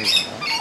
பண்ணியிருக்காங்க